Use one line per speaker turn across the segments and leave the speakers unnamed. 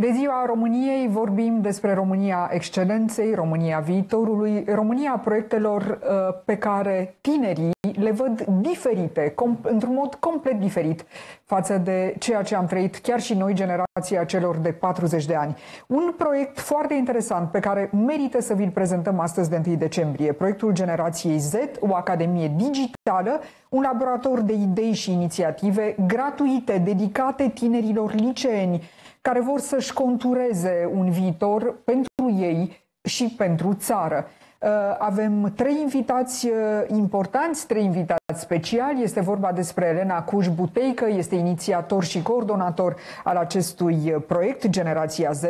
De ziua României vorbim despre România excelenței, România viitorului, România proiectelor uh, pe care tinerii le văd diferite, într-un mod complet diferit față de ceea ce am trăit chiar și noi, generația celor de 40 de ani. Un proiect foarte interesant pe care merită să vi-l prezentăm astăzi de 1 decembrie. Proiectul Generației Z, o academie digitală, un laborator de idei și inițiative gratuite, dedicate tinerilor liceeni, care vor să-și contureze un viitor pentru ei și pentru țară. Uh, avem trei invitați uh, importanți, trei invitați speciali. Este vorba despre Elena Cuș-Buteică, este inițiator și coordonator al acestui uh, proiect Generația Z.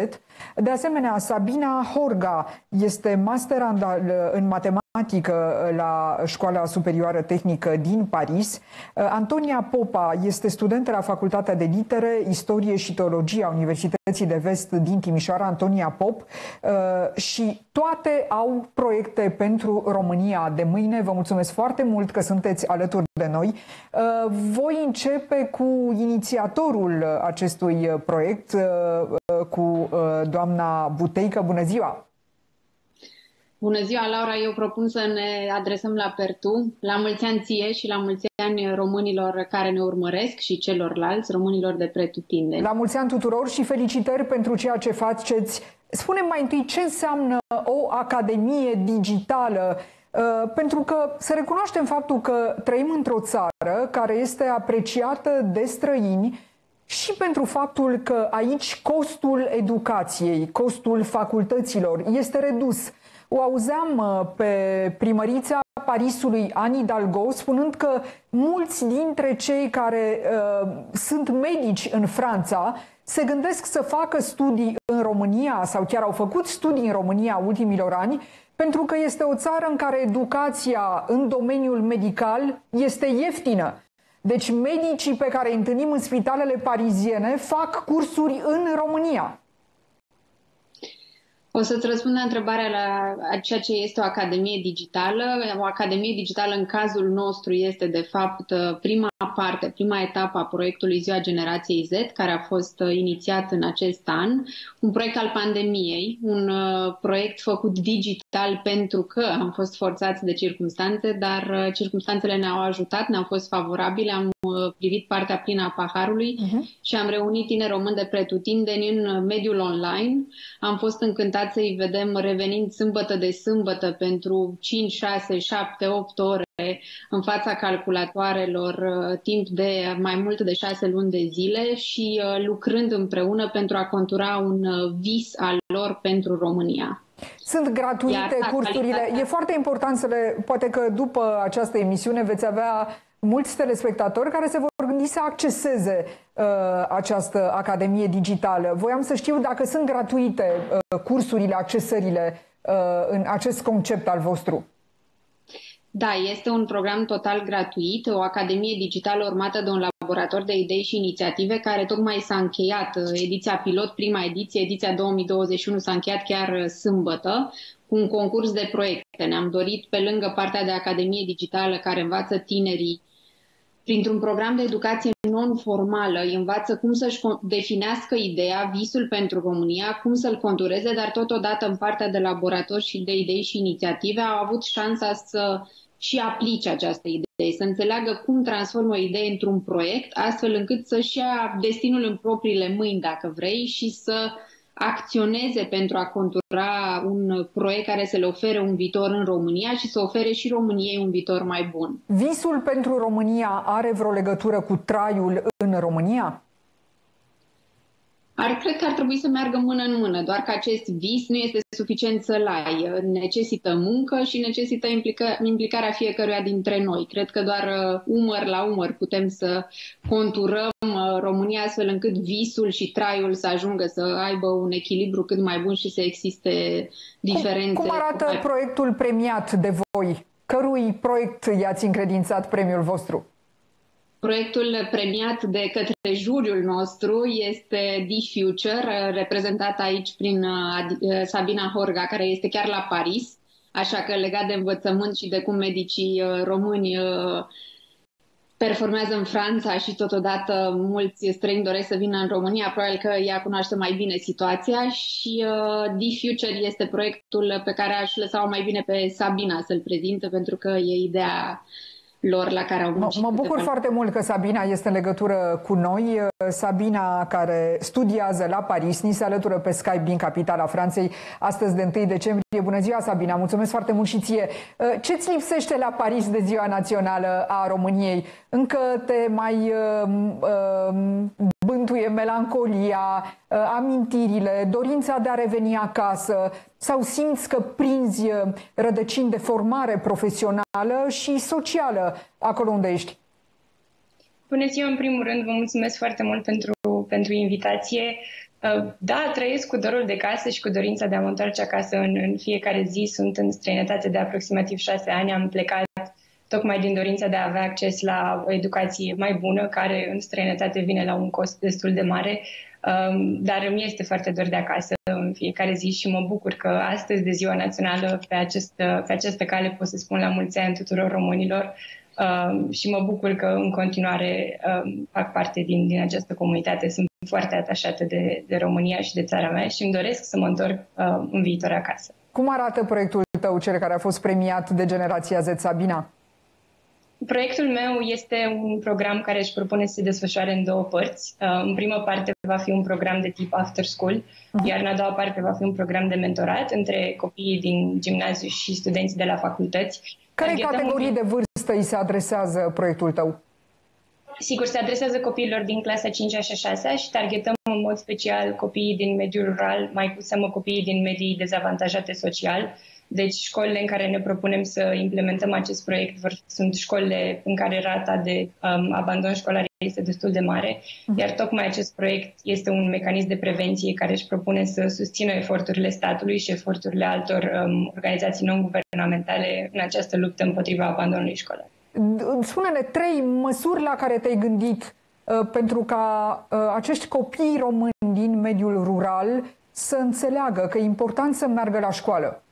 De asemenea, Sabina Horga este master în matematică la Școala Superioară Tehnică din Paris. Antonia Popa este studentă la Facultatea de Litere, Istorie și Teologie a Universității de Vest din Timișoara, Antonia Pop, și toate au proiecte pentru România de mâine. Vă mulțumesc foarte mult că sunteți alături de noi. Voi începe cu inițiatorul acestui proiect, cu doamna Buteică. Bună ziua!
Bună ziua, Laura! Eu propun să ne adresăm la Pertu, la mulți ani ție și la mulți ani românilor care ne urmăresc și celorlalți, românilor de pretutindeni.
La mulți ani tuturor și felicitări pentru ceea ce faceți. Spune mai întâi ce înseamnă o academie digitală, uh, pentru că să recunoaștem faptul că trăim într-o țară care este apreciată de străini și pentru faptul că aici costul educației, costul facultăților este redus. O auzeam uh, pe primărița Parisului Anne Hidalgo spunând că mulți dintre cei care uh, sunt medici în Franța se gândesc să facă studii în România sau chiar au făcut studii în România ultimilor ani pentru că este o țară în care educația în domeniul medical este ieftină. Deci medicii pe care îi întâlnim în spitalele pariziene fac cursuri în România.
O să-ți răspund la întrebarea la ceea ce este o academie digitală. O academie digitală în cazul nostru este de fapt prima parte, prima etapă a proiectului Ziua Generației Z, care a fost inițiat în acest an, un proiect al pandemiei, un uh, proiect făcut digital pentru că am fost forțați de circunstanțe, dar uh, circunstanțele ne-au ajutat, ne-au fost favorabile, am uh, privit partea plină a paharului uh-huh. și am reunit tineri români de pretutindeni în mediul online. Am fost încântat să-i vedem revenind sâmbătă de sâmbătă pentru 5, 6, 7, 8 ore în fața calculatoarelor uh, timp de mai mult de șase luni de zile și uh, lucrând împreună pentru a contura un uh, vis al lor pentru România.
Sunt gratuite Iar cursurile. Calitatea... E foarte important să le... Poate că după această emisiune veți avea mulți telespectatori care se vor gândi să acceseze uh, această academie digitală. Voiam să știu dacă sunt gratuite uh, cursurile, accesările uh, în acest concept al vostru.
Da, este un program total gratuit, o academie digitală urmată de un laborator de idei și inițiative care tocmai s-a încheiat. Ediția pilot, prima ediție, ediția 2021 s-a încheiat chiar sâmbătă cu un concurs de proiecte. Ne-am dorit pe lângă partea de academie digitală care învață tinerii printr-un program de educație non-formală, îi învață cum să-și definească ideea, visul pentru România, cum să-l contureze, dar totodată în partea de laborator și de idei și inițiative au avut șansa să și aplice această idee, să înțeleagă cum transformă o idee într-un proiect, astfel încât să-și ia destinul în propriile mâini, dacă vrei, și să acționeze pentru a contura un proiect care să le ofere un viitor în România și să ofere și României un viitor mai bun.
Visul pentru România are vreo legătură cu traiul în România?
Ar, cred că ar trebui să meargă mână în mână, doar că acest vis nu este suficient să-l ai. Necesită muncă și necesită implica, implicarea fiecăruia dintre noi. Cred că doar uh, umăr la umăr putem să conturăm uh, România astfel încât visul și traiul să ajungă să aibă un echilibru cât mai bun și să existe diferențe.
Cum, cum arată mai... proiectul premiat de voi? Cărui proiect i-ați încredințat premiul vostru?
Proiectul premiat de către juriul nostru este D-Future, reprezentat aici prin uh, Sabina Horga, care este chiar la Paris, așa că legat de învățământ și de cum medicii uh, români uh, performează în Franța și totodată mulți străini doresc să vină în România, probabil că ea cunoaște mai bine situația și uh, D-Future este proiectul pe care aș lăsa mai bine pe Sabina să-l prezinte pentru că e ideea lor la care au
muncit. Mă, mă bucur foarte mult că Sabina este în legătură cu noi. Sabina, care studiază la Paris, ni se alătură pe Skype din capitala Franței, astăzi de 1 decembrie. Bună ziua, Sabina! Mulțumesc foarte mult și ție! Ce-ți lipsește la Paris de ziua națională a României? Încă te mai uh, uh, bântuie melancolia, uh, amintirile, dorința de a reveni acasă sau simți că prinzi uh, rădăcini de formare profesională și socială acolo unde ești?
Bună ziua, în primul rând, vă mulțumesc foarte mult pentru, pentru invitație. Uh, da, trăiesc cu dorul de casă și cu dorința de a mă întoarce acasă în, în fiecare zi. Sunt în străinătate de aproximativ șase ani. Am plecat tocmai din dorința de a avea acces la o educație mai bună, care în străinătate vine la un cost destul de mare, um, dar îmi este foarte dor de acasă în fiecare zi și mă bucur că astăzi, de Ziua Națională, pe, acest, pe această cale pot să spun la mulți ani tuturor românilor um, și mă bucur că în continuare um, fac parte din, din această comunitate. Sunt foarte atașată de, de România și de țara mea și îmi doresc să mă întorc în viitor acasă.
Cum arată proiectul tău, cel care a fost premiat de generația Z, Sabina?
Proiectul meu este un program care își propune să se desfășoare în două părți. Uh, în prima parte va fi un program de tip after school, uh-huh. iar în a doua parte va fi un program de mentorat între copiii din gimnaziu și studenții de la facultăți.
Care categorii un... de vârstă îi se adresează proiectul tău?
Sigur, se adresează copiilor din clasa 5 și 6 și targetăm în mod special copiii din mediul rural, mai cu seamă copiii din medii dezavantajate social, deci școlile în care ne propunem să implementăm acest proiect vor, sunt școlile în care rata de um, abandon școlar este destul de mare, mhm. iar tocmai acest proiect este un mecanism de prevenție care își propune să susțină eforturile statului și eforturile altor um, organizații non-guvernamentale în această luptă împotriva abandonului școlar.
Spune-ne trei măsuri la care te-ai gândit uh, pentru ca uh, acești copii români din mediul rural să înțeleagă că e important să meargă la școală.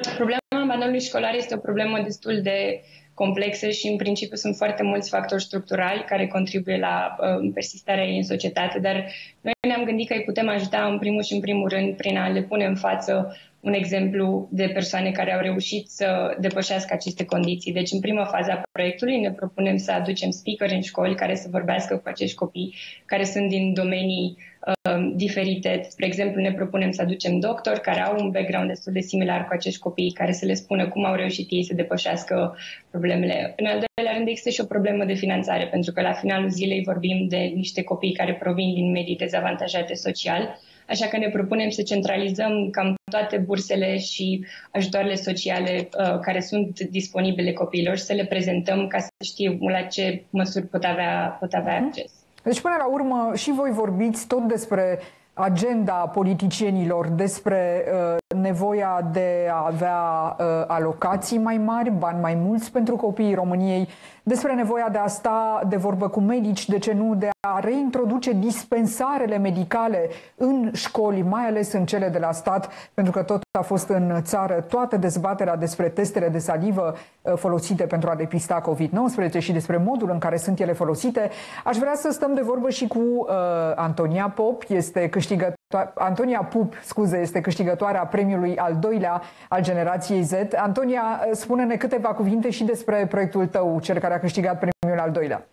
Problema abandonului școlar este o problemă destul de complexă și în principiu sunt foarte mulți factori structurali care contribuie la uh, persistarea ei în societate, dar noi ne-am gândit că îi putem ajuta în primul și în primul rând prin a le pune în față un exemplu de persoane care au reușit să depășească aceste condiții. Deci, în prima fază a proiectului, ne propunem să aducem speaker în școli care să vorbească cu acești copii care sunt din domenii uh, diferite. Spre exemplu, ne propunem să aducem doctori care au un background destul de similar cu acești copii, care să le spună cum au reușit ei să depășească problemele. În al doilea rând, există și o problemă de finanțare, pentru că la finalul zilei vorbim de niște copii care provin din medii dezavantajate social așa că ne propunem să centralizăm cam toate bursele și ajutoarele sociale uh, care sunt disponibile copiilor și să le prezentăm ca să știu la ce măsuri pot avea, pot avea mhm. acces.
Deci, până la urmă, și voi vorbiți tot despre agenda politicienilor, despre uh, nevoia de a avea uh, alocații mai mari, bani mai mulți pentru copiii României, despre nevoia de a sta de vorbă cu medici, de ce nu, de a reintroduce dispensarele medicale în școli, mai ales în cele de la stat, pentru că tot a fost în țară toată dezbaterea despre testele de salivă uh, folosite pentru a depista COVID-19 și despre modul în care sunt ele folosite. Aș vrea să stăm de vorbă și cu uh, Antonia Pop, este câștigătoare Antonia Pup, scuze, este câștigătoarea premiului al doilea al generației Z. Antonia, spune-ne câteva cuvinte și despre proiectul tău, cel care a câștigat premiul al doilea.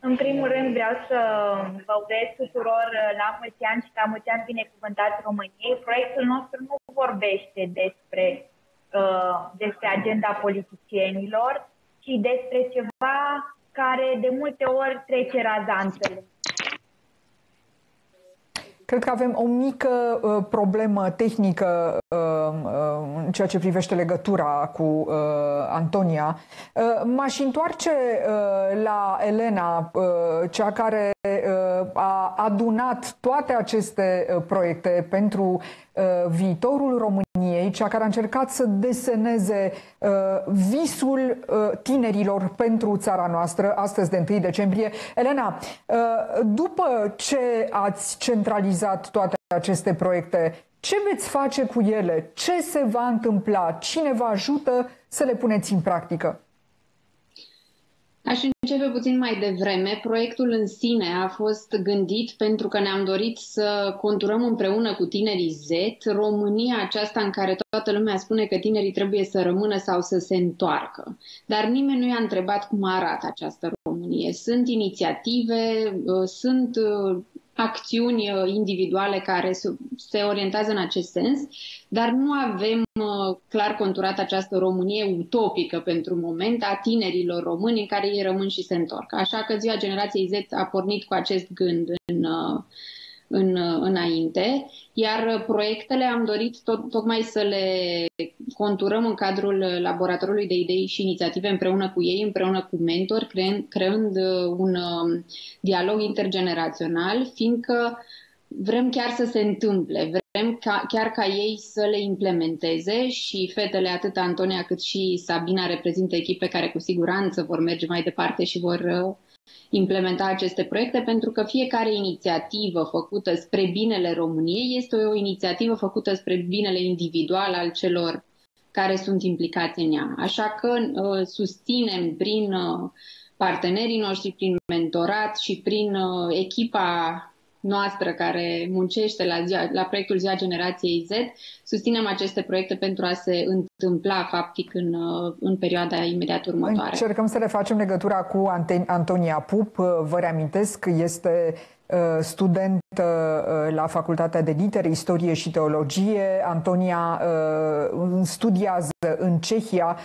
În primul rând vreau să vă urez tuturor la mulți ani și la mulți ani binecuvântați României. Proiectul nostru nu vorbește despre, uh, despre agenda politicienilor, ci despre ceva care de multe ori trece razanțele
Cred că avem o mică uh, problemă tehnică uh, uh, în ceea ce privește legătura cu uh, Antonia. Uh, m-aș întoarce uh, la Elena, uh, cea care uh, a adunat toate aceste uh, proiecte pentru uh, viitorul României, cea care a încercat să deseneze uh, visul uh, tinerilor pentru țara noastră, astăzi de 1 decembrie. Elena, uh, după ce ați centralizat toate aceste proiecte, ce veți face cu ele? Ce se va întâmpla? Cine vă ajută să le puneți în practică?
Aș începe puțin mai devreme. Proiectul în sine a fost gândit pentru că ne-am dorit să conturăm împreună cu tinerii Z România aceasta în care toată lumea spune că tinerii trebuie să rămână sau să se întoarcă. Dar nimeni nu i-a întrebat cum arată această Românie. Sunt inițiative, uh, sunt uh, acțiuni uh, individuale care se orientează în acest sens, dar nu avem uh, clar conturat această Românie utopică pentru moment a tinerilor români în care ei rămân și se întorc. Așa că Ziua Generației Z a pornit cu acest gând în, uh, în, înainte, iar proiectele am dorit tot, tocmai să le conturăm în cadrul laboratorului de idei și inițiative împreună cu ei, împreună cu mentori, creând, creând un um, dialog intergenerațional, fiindcă vrem chiar să se întâmple, vrem ca, chiar ca ei să le implementeze și fetele, atât Antonia cât și Sabina, reprezintă echipe care cu siguranță vor merge mai departe și vor uh, implementa aceste proiecte, pentru că fiecare inițiativă făcută spre binele României este o inițiativă făcută spre binele individual al celor care sunt implicați în ea. Așa că uh, susținem prin uh, partenerii noștri, prin mentorat și prin uh, echipa noastră care muncește la, ziua, la proiectul Ziua Generației Z, susținem aceste proiecte pentru a se întâmpla faptic în, în perioada imediat următoare.
Încercăm să le facem legătura cu Antonia Pup. Vă reamintesc, este Uh, student uh, la Facultatea de Litere, Istorie și Teologie. Antonia uh, studiază în Cehia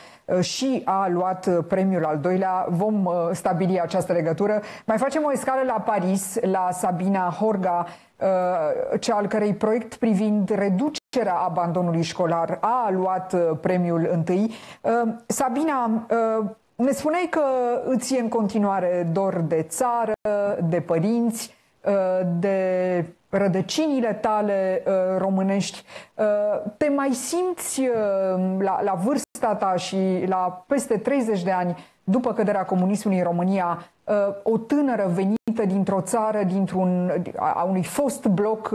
și a luat premiul al doilea. Vom stabili această legătură. Mai facem o escală la Paris, la Sabina Horga, cea al cărei proiect privind reducerea abandonului școlar a luat premiul întâi. Sabina, ne spuneai că îți e în continuare dor de țară, de părinți, Uh, de rădăcinile tale uh, românești, uh, te mai simți la, la vârsta ta și la peste 30 de ani după căderea comunismului în România, o tânără venită dintr-o țară, dintr-un, a unui fost bloc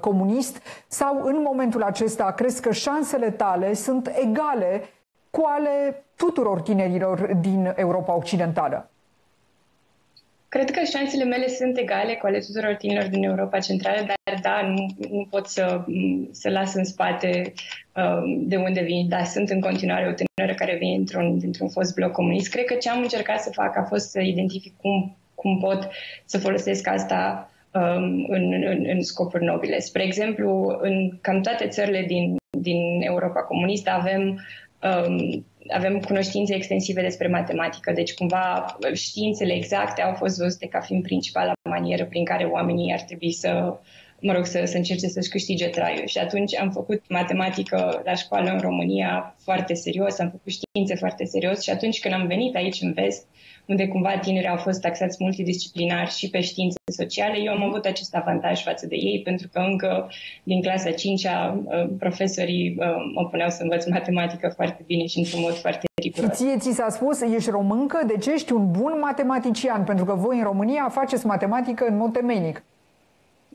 comunist, sau în momentul acesta crezi că șansele tale sunt egale cu ale tuturor tinerilor din Europa Occidentală?
Cred că șansele mele sunt egale cu ale tuturor tinerilor din Europa Centrală, dar da, nu, nu pot să, să las în spate um, de unde vin. Da, sunt în continuare o tânără care vine dintr-un, dintr-un fost bloc comunist. Cred că ce am încercat să fac a fost să identific cum, cum pot să folosesc asta um, în, în, în scopuri nobile. Spre exemplu, în cam toate țările din, din Europa comunistă avem um, avem cunoștințe extensive despre matematică, deci cumva științele exacte au fost văzute ca fiind principala manieră prin care oamenii ar trebui să, mă rog, să, să încerce să-și câștige traiul. Și atunci am făcut matematică la școală în România foarte serios, am făcut științe foarte serios și atunci când am venit aici în vest, unde cumva tinerii au fost taxați multidisciplinar și pe științe sociale, eu am avut acest avantaj față de ei, pentru că încă din clasa 5-a uh, profesorii uh, mă puneau să învăț matematică foarte bine și într-un mod foarte riguros.
Și ție ți s-a spus, ești româncă, deci ești un bun matematician, pentru că voi în România faceți matematică în mod temeinic.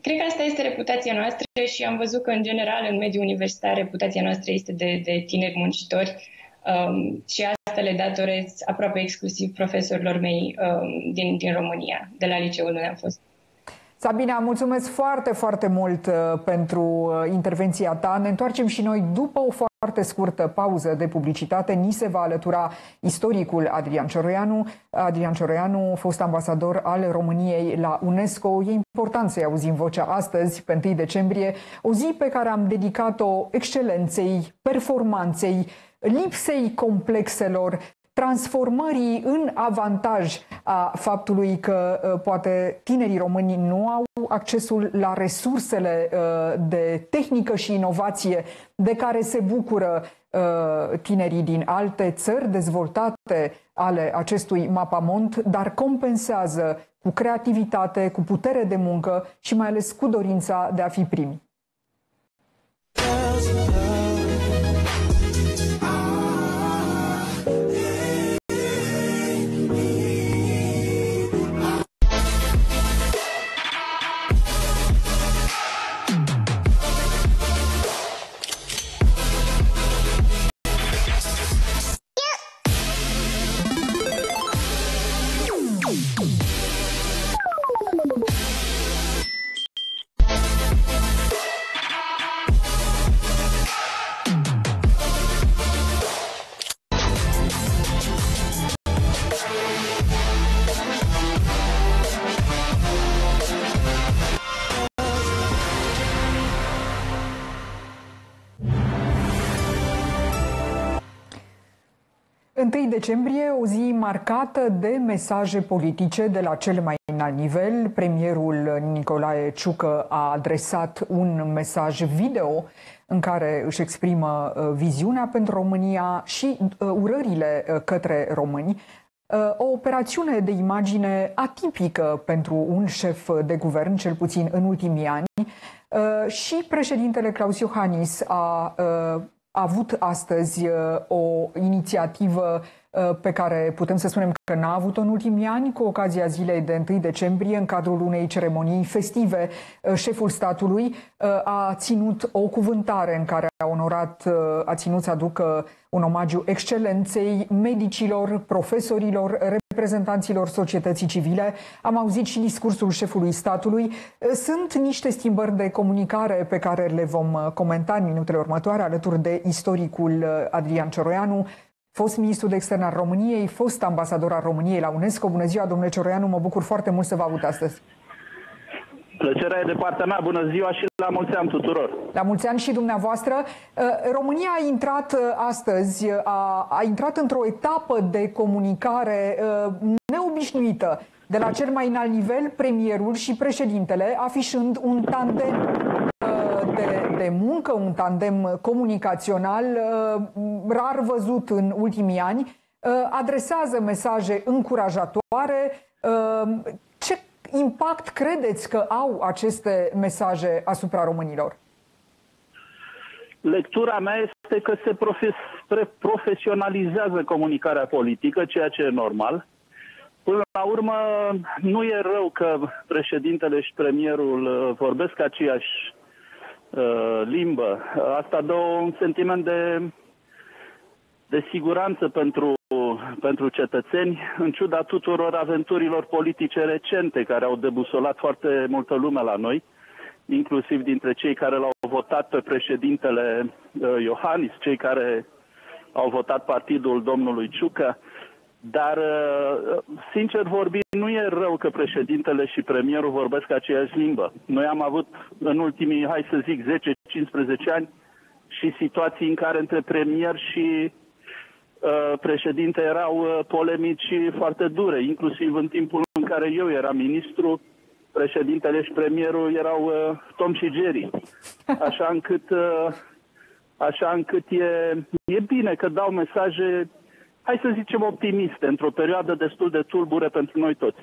Cred că asta este reputația noastră și am văzut că, în general, în mediul universitar, reputația noastră este de, de tineri muncitori um, și asta le datorez aproape exclusiv profesorilor mei um, din, din România, de la liceul unde am fost.
Sabina, mulțumesc foarte, foarte mult uh, pentru uh, intervenția ta. Ne întoarcem și noi după o foarte scurtă pauză de publicitate. Ni se va alătura istoricul Adrian Cioroianu. Adrian Cioroianu, fost ambasador al României la UNESCO. E important să-i auzim vocea astăzi, pe 1 decembrie, o zi pe care am dedicat-o excelenței, performanței, lipsei complexelor, transformării în avantaj a faptului că uh, poate tinerii români nu au accesul la resursele uh, de tehnică și inovație de care se bucură uh, tinerii din alte țări dezvoltate ale acestui mapamont, dar compensează cu creativitate, cu putere de muncă și mai ales cu dorința de a fi primi. Decembrie, o zi marcată de mesaje politice de la cel mai înalt nivel. Premierul Nicolae Ciucă a adresat un mesaj video în care își exprimă uh, viziunea pentru România și uh, urările uh, către români. O operațiune de imagine atipică pentru un șef de guvern, cel puțin în ultimii ani. Și președintele Claus Iohannis a a avut astăzi uh, o inițiativă uh, pe care putem să spunem că n-a avut-o în ultimii ani, cu ocazia zilei de 1 decembrie, în cadrul unei ceremonii festive. Uh, șeful statului a ținut o cuvântare în care a onorat, a ținut să aducă un omagiu excelenței medicilor, profesorilor, reprezentanților societății civile. Am auzit și discursul șefului statului. Sunt niște schimbări de comunicare pe care le vom comenta în minutele următoare alături de istoricul Adrian Cioroianu, fost ministru de externe al României, fost ambasador al României la UNESCO. Bună ziua, domnule Cioroianu, mă bucur foarte mult să vă aud astăzi.
Plăcerea e de partea mea. Bună ziua și la mulți ani tuturor.
La mulți ani și dumneavoastră. Uh, România a intrat uh, astăzi, uh, a, a intrat într-o etapă de comunicare neobișnuită de la cel mai înalt nivel, premierul și președintele, afișând un tandem de, de muncă, un tandem comunicațional rar văzut în ultimii ani, adresează mesaje încurajatoare. Ce impact credeți că au aceste mesaje asupra românilor?
Lectura mea este că se profesionalizează comunicarea politică, ceea ce e normal. Până la urmă, nu e rău că președintele și premierul uh, vorbesc aceeași uh, limbă. Asta dă un sentiment de, de siguranță pentru pentru cetățeni, în ciuda tuturor aventurilor politice recente care au debusolat foarte multă lume la noi, inclusiv dintre cei care l-au votat pe președintele uh, Iohannis, cei care au votat partidul domnului Ciucă. Dar, uh, sincer vorbind, nu e rău că președintele și premierul vorbesc aceeași limbă. Noi am avut în ultimii, hai să zic, 10-15 ani și situații în care între premier și Uh, președinte erau uh, polemici foarte dure, inclusiv în timpul în care eu eram ministru, președintele și premierul erau uh, Tom și Jerry. Așa încât, așa încât e, e bine că dau mesaje, hai să zicem, optimiste, într-o perioadă destul de tulbure pentru noi toți.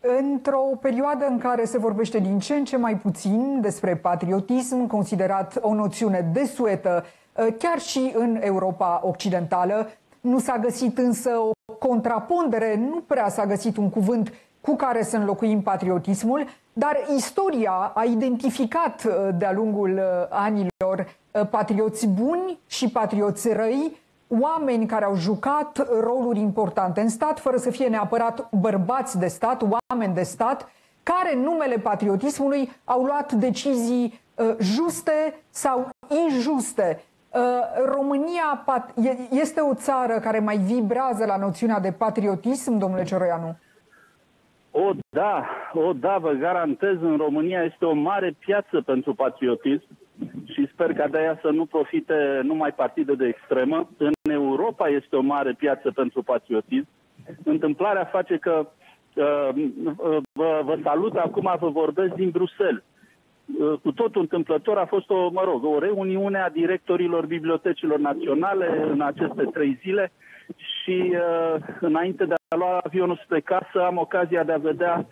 Într-o perioadă în care se vorbește din ce în ce mai puțin despre patriotism, considerat o noțiune desuetă Uh, chiar și în Europa Occidentală. Nu s-a găsit însă o contrapondere, nu prea s-a găsit un cuvânt cu care să înlocuim patriotismul, dar istoria a identificat uh, de-a lungul uh, anilor patrioți buni și patrioți răi, oameni care au jucat roluri importante în stat, fără să fie neapărat bărbați de stat, oameni de stat, care în numele patriotismului au luat decizii juste sau injuste. Uh, România este o țară care mai vibrează la noțiunea de patriotism, domnule Cioroianu?
O, da, o, da, vă garantez, în România este o mare piață pentru patriotism și sper ca de aia să nu profite numai partide de extremă. În Europa este o mare piață pentru patriotism. Întâmplarea face că uh, uh vă, vă salut, acum vă vorbesc din Bruxelles. Uh, cu totul întâmplător a fost o, mă rog, o reuniune a directorilor bibliotecilor naționale în aceste trei zile și uh, înainte de a lua avionul spre casă am ocazia de a vedea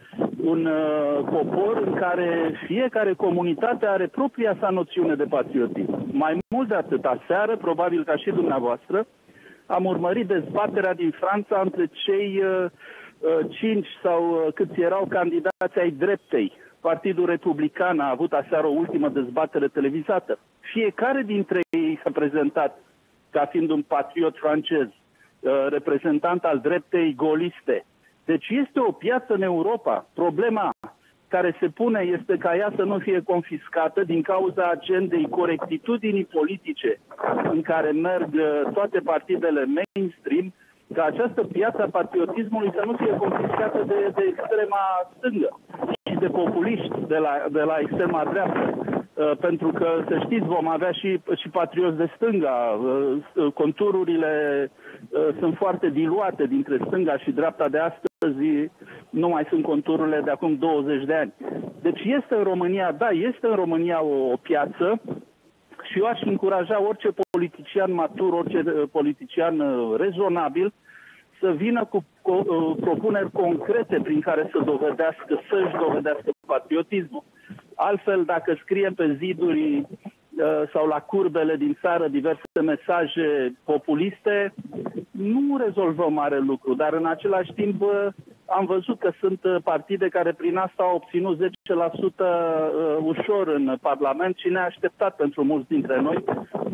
un uh, popor în care fiecare comunitate are propria sa noțiune de patriotism. Mai mult de atât, aseară, probabil ca și dumneavoastră, am urmărit dezbaterea din Franța între cei uh, uh, cinci sau uh, câți erau candidați ai dreptei Partidul Republican a avut aseară o ultimă dezbatere televizată. Fiecare dintre ei s-a prezentat ca fiind un patriot francez, uh, reprezentant al dreptei goliste. Deci este o piață în Europa. Problema care se pune este ca ea să nu fie confiscată din cauza agendei corectitudinii politice în care merg uh, toate partidele mainstream, ca această piață a patriotismului să nu fie confiscată de, de extrema stângă și de populiști de la, de la extrema dreaptă. Uh, pentru că, să știți, vom avea și, și patrioți de stânga. Uh, contururile sunt foarte diluate dintre stânga și dreapta de astăzi. Nu mai sunt contururile de acum 20 de ani. Deci este în România, da, este în România o, o piață și eu aș încuraja orice politician matur, orice politician rezonabil să vină cu propuneri concrete prin care să dovedească, să-și dovedească patriotismul. Altfel, dacă scriem pe ziduri uh, sau la curbele din țară diverse mesaje populiste, nu rezolvăm mare lucru, dar în același timp uh, am văzut că sunt uh, partide care prin asta au obținut 10% ușor în Parlament și neașteptat pentru mulți dintre noi,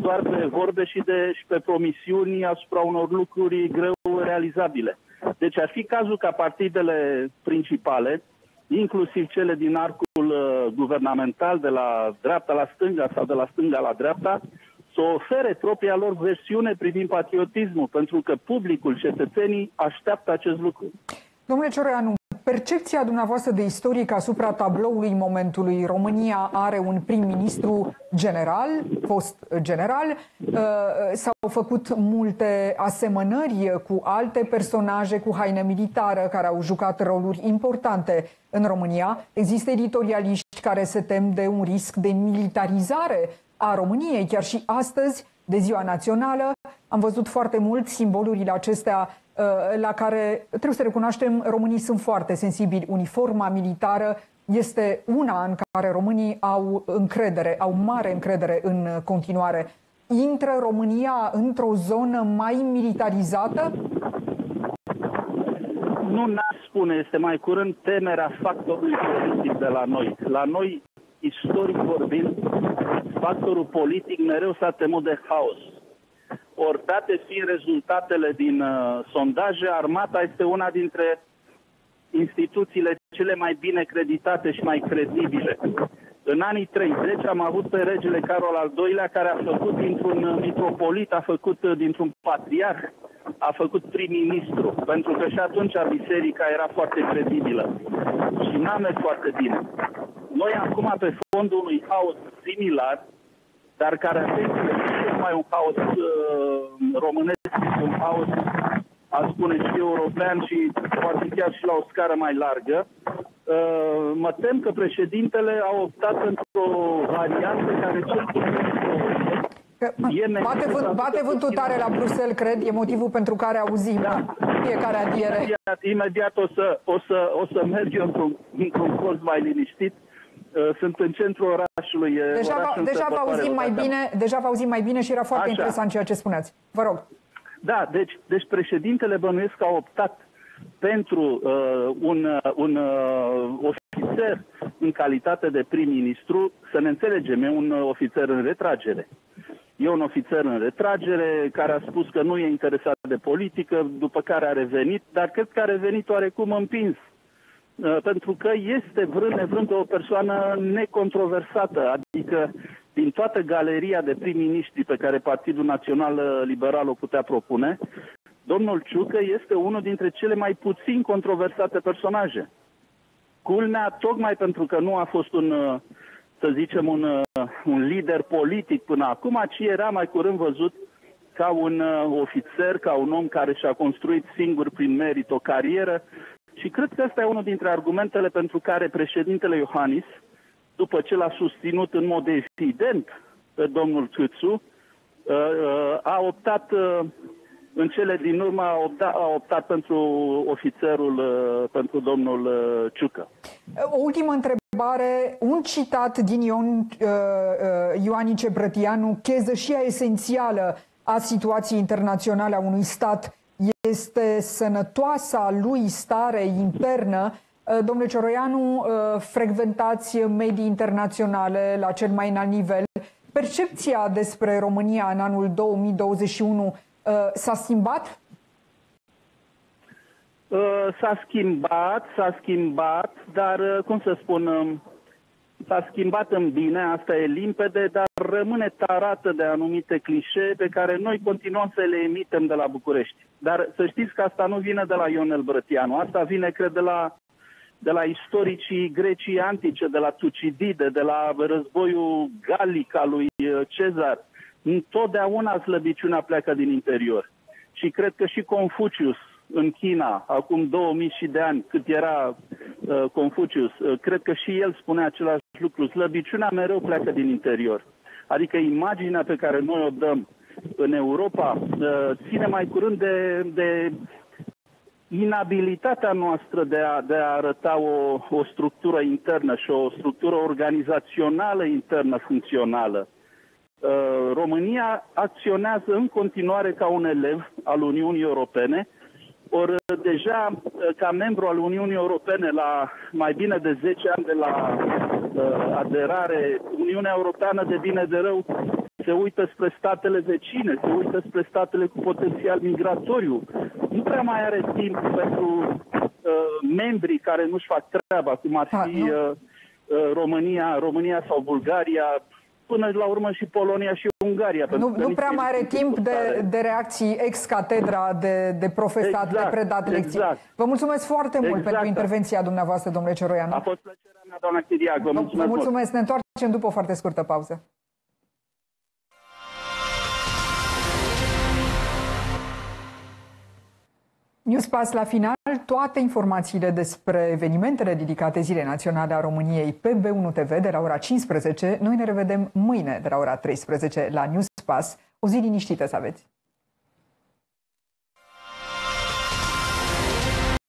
doar pe vorbe și, de, și pe promisiuni asupra unor lucruri greu realizabile. Deci ar fi cazul ca partidele principale, inclusiv cele din arcul uh, guvernamental, de la dreapta la stânga sau de la stânga la dreapta, să ofere propria lor versiune privind patriotismul, pentru că publicul, cetățenii așteaptă acest lucru.
Domnule Cioreanu, percepția dumneavoastră de istoric asupra tabloului momentului. România are un prim-ministru general, fost general. Uh, s-au făcut multe asemănări cu alte personaje cu haină militară care au jucat roluri importante în România. Există editorialiști care se tem de un risc de militarizare a României. Chiar și astăzi, de ziua națională, am văzut foarte mult simbolurile acestea Uh, la care, trebuie să recunoaștem, românii sunt foarte sensibili. Uniforma militară este una în care românii au încredere, au mare încredere în continuare. Intră România într-o zonă mai militarizată?
Nu n-aș spune, este mai curând temerea factorului politic de la noi. La noi, istoric vorbind, factorul politic mereu s-a temut de haos ori date fiind rezultatele din uh, sondaje, armata este una dintre instituțiile cele mai bine creditate și mai credibile. În anii 30 am avut pe regele Carol al II-lea care a făcut dintr-un uh, mitropolit, a făcut uh, dintr-un patriarh, a făcut prim-ministru, pentru că și atunci biserica era foarte credibilă și n-a mers foarte bine. Noi acum, pe fondul unui haos similar, dar care atenție, nu numai un haos uh, românesc, un haos, a spune și european și poate chiar și la o scară mai largă. Uh, mă tem că președintele a optat pentru o variantă care cel puțin
Bate, vânt, bate vântul tare la Bruxelles, cred, e motivul pentru care auzim da. fiecare adiere.
Imediat, imediat o, să, o, să, o să merg eu într-un, într-un colț mai liniștit Uh, sunt în centrul orașului.
Deja, oraș deja vă auzim mai bine, deja vă auzim mai bine și era foarte Așa. interesant ceea ce spuneați. Vă rog.
Da, deci, deci președintele Bănuiesc a optat pentru uh, un, uh, un uh, ofițer în calitate de prim-ministru, să ne înțelegem, e un uh, ofițer în retragere. E un ofițer în retragere care a spus că nu e interesat de politică, după care a revenit, dar cred că a revenit oarecum împins Uh, pentru că este vrând nevrând o persoană necontroversată, adică din toată galeria de prim-ministri pe care Partidul Național Liberal o putea propune, domnul Ciucă este unul dintre cele mai puțin controversate personaje. Culmea, tocmai pentru că nu a fost un, uh, să zicem, un, uh, un lider politic până acum, ci era mai curând văzut ca un ofițer, ca un om care și-a construit singur prin merit o carieră și cred că ăsta e unul dintre argumentele pentru care președintele Iohannis, după ce l-a susținut în mod evident pe domnul Câțu, uh, uh, a optat uh, în cele din urmă a optat, a optat pentru ofițerul, pentru domnul Ciucă.
O ultimă întrebare, un citat din Ion Ioanice Brătianu, chezășia esențială a situației internaționale a unui stat este sănătoasa lui stare internă. Uh, domnule Cioroianu, uh, frecventați medii internaționale la cel mai înalt nivel. Percepția despre România în anul 2021 uh, s-a schimbat?
S-a schimbat, s-a schimbat, dar, cum să spun, um, s-a schimbat în bine, asta e limpede, dar rămâne tarată de anumite clișee pe care noi continuăm să le emitem de la București. Dar să știți că asta nu vine de la Ionel Brătianu, asta vine, cred, de la de la istoricii grecii antice, de la Tucidide, de la războiul Galic al lui uh, Cezar. Întotdeauna slăbiciunea pleacă din interior. Și cred că și Confucius în China, acum 2000 și de ani, cât era uh, Confucius, uh, cred că și el spunea același lucru. Slăbiciunea mereu pleacă din interior. Adică imaginea pe care noi o dăm în Europa uh, ține mai curând de, de inabilitatea noastră de a, de a arăta o, o structură internă și o structură organizațională internă funcțională. Uh, România acționează în continuare ca un elev al Uniunii Europene, ori deja uh, ca membru al Uniunii Europene la mai bine de 10 ani de la uh, aderare, Uniunea Europeană de bine de rău se uită spre statele vecine, se uită spre statele cu potențial migratoriu. Nu prea mai are timp pentru uh, membrii care nu-și fac treaba, cum ar fi uh, uh, România, România sau Bulgaria, până la urmă și Polonia și Ungaria.
Nu, nu prea mai are timp de, de reacții ex-catedra, de, de profesat, exact, de predat lecții. Exact. Vă mulțumesc foarte mult exact. pentru intervenția dumneavoastră, domnule Ceroianu.
A fost plăcerea mea, doamna Chiriac. Vă mulțumesc,
Vă mulțumesc. Ne întoarcem după o foarte scurtă pauză. Newspass la final, toate informațiile despre evenimentele dedicate Zilei Naționale a României pe B1 TV de la ora 15. Noi ne revedem mâine de la ora 13 la Newspass. O zi liniștită să aveți!